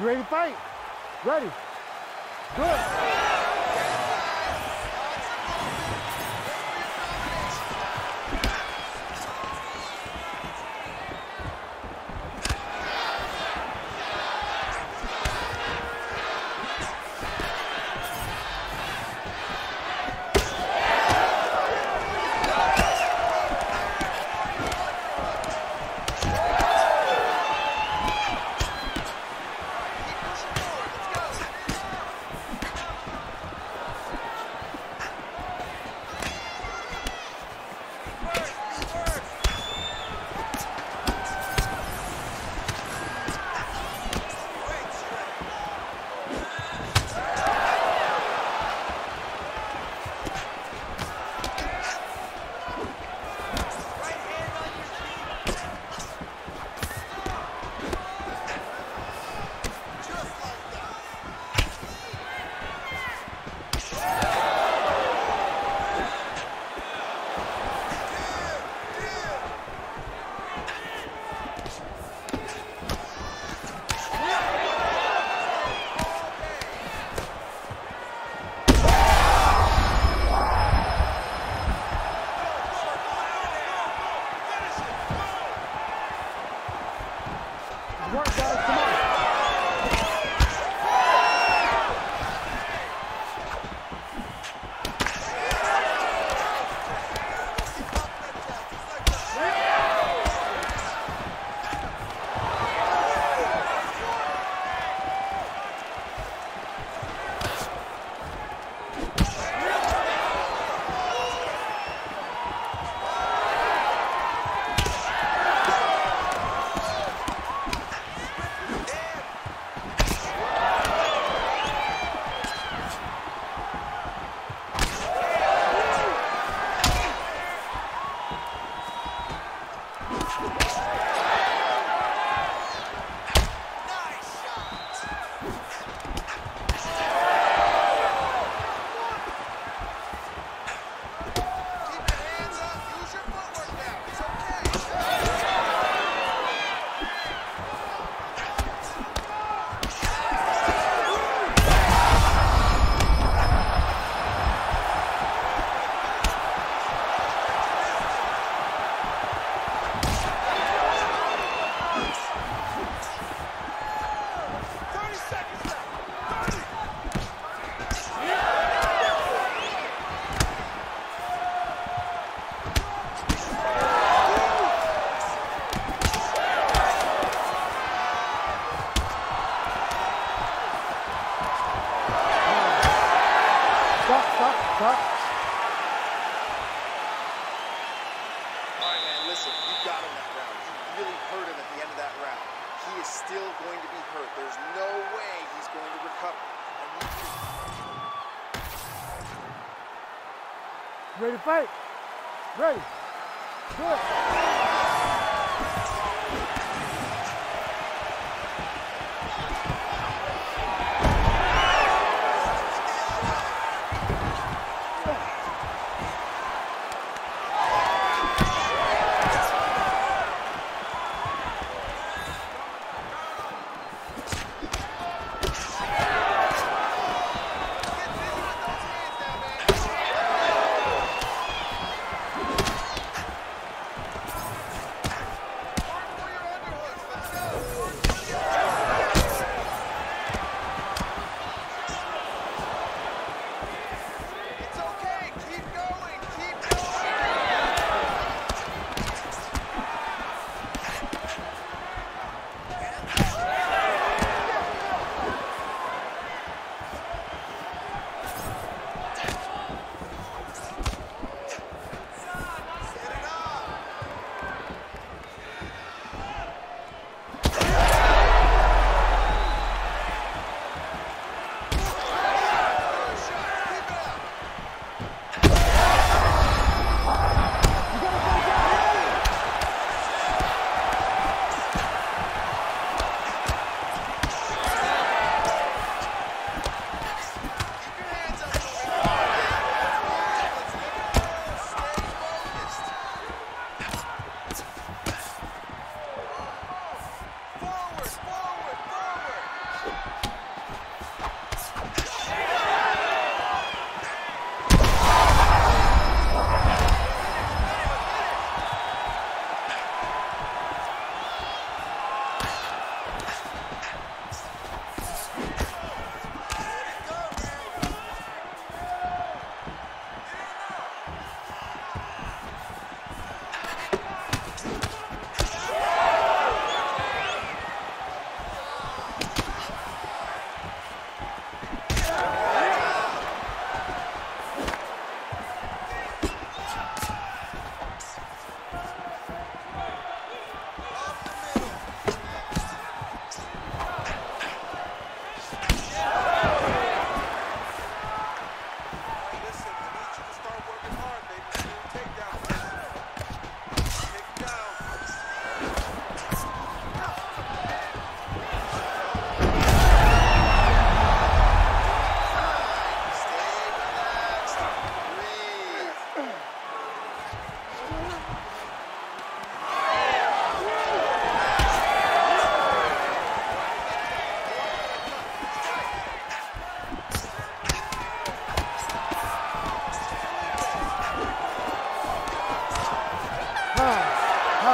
You ready to fight? Ready. Good.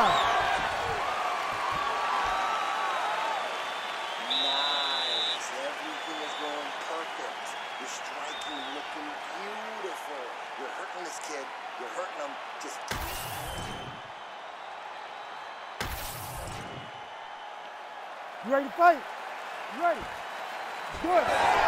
time. Nice. Looking beautiful. You're hurting this kid. You're hurting him. Just You ready to fight? You ready? Good.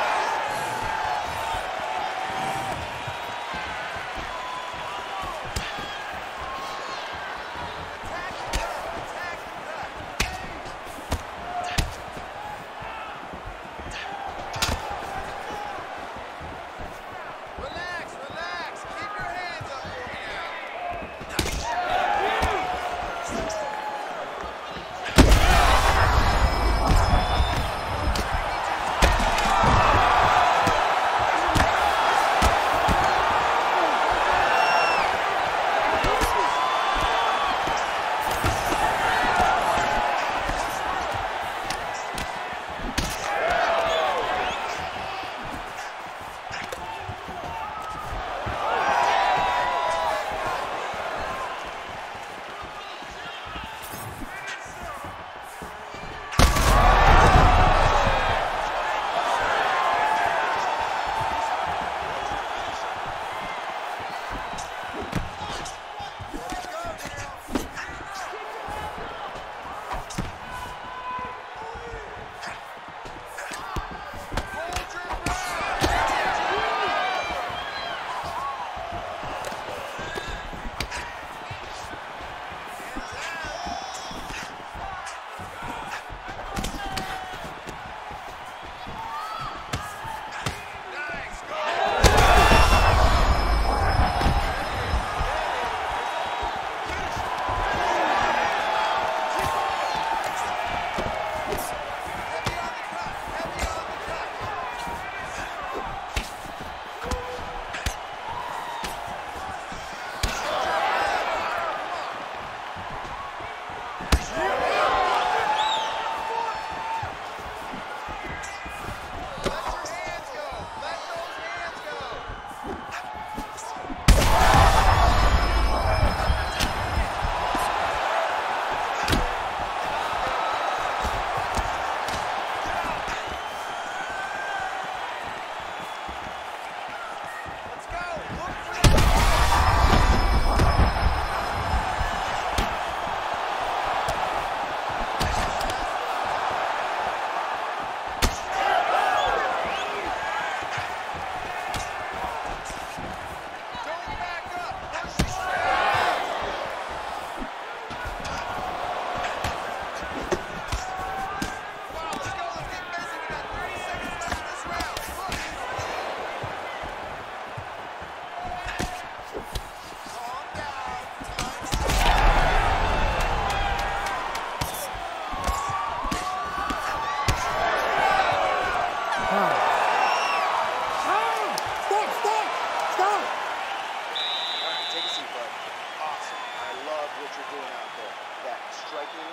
striking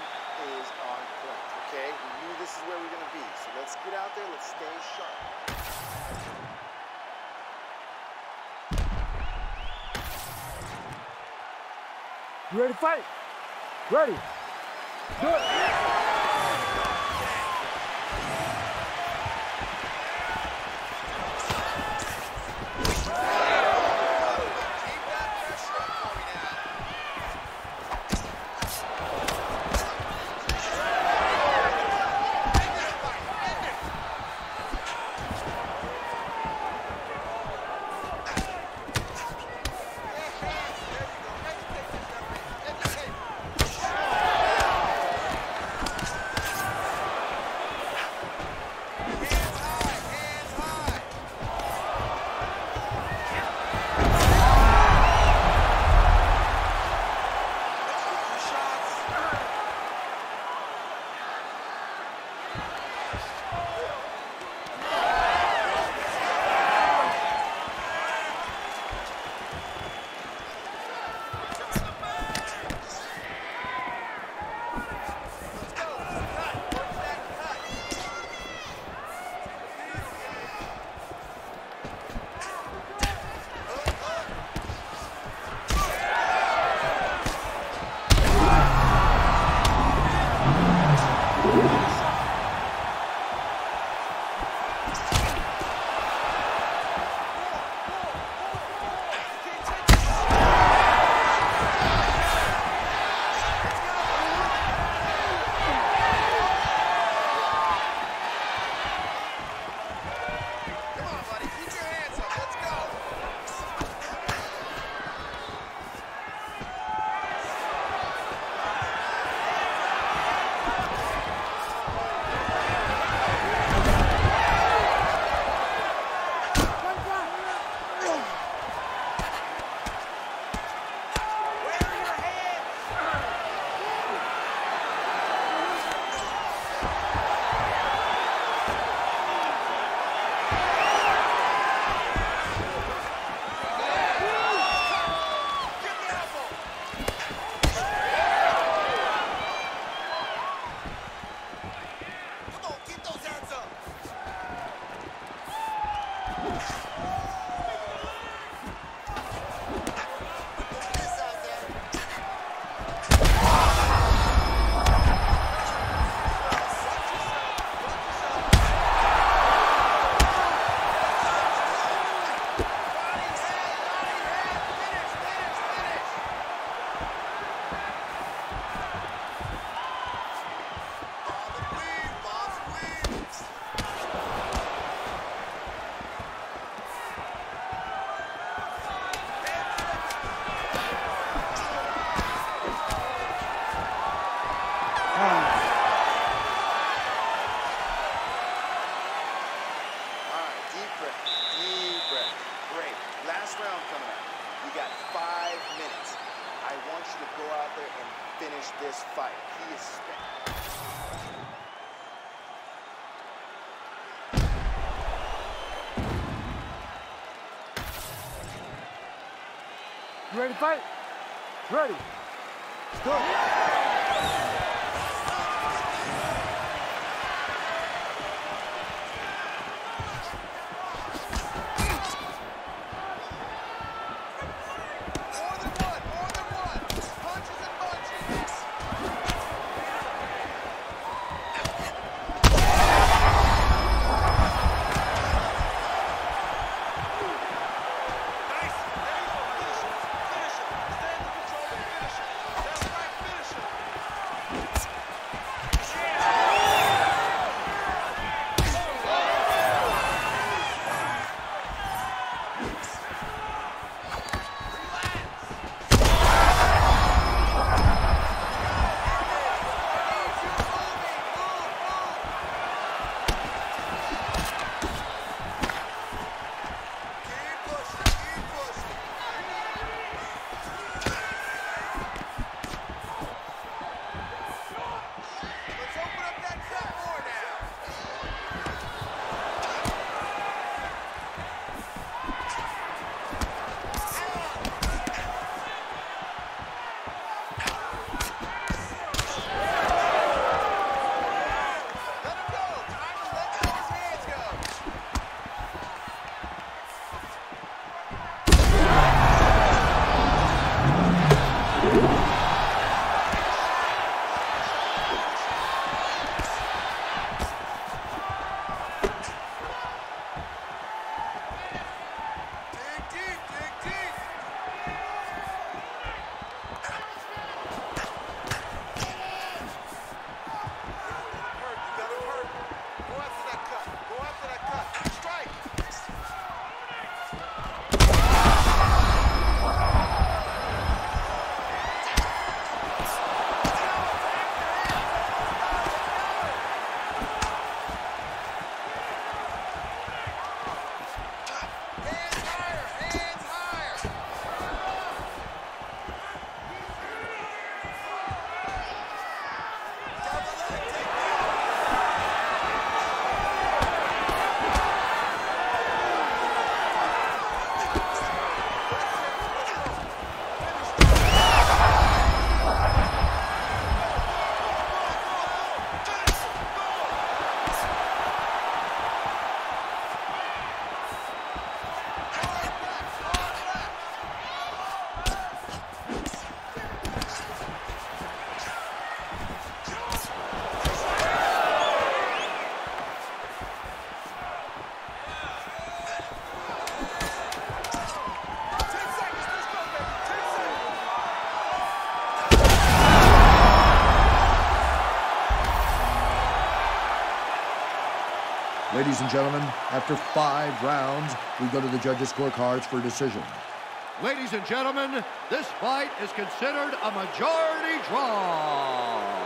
is on point, okay? We knew this is where we're gonna be, so let's get out there, let's stay sharp. You ready to fight? Ready. Do it. ready to fight? Ready. Let's go. Yeah. and gentlemen, after five rounds, we go to the judges' scorecards for a decision. Ladies and gentlemen, this fight is considered a majority draw.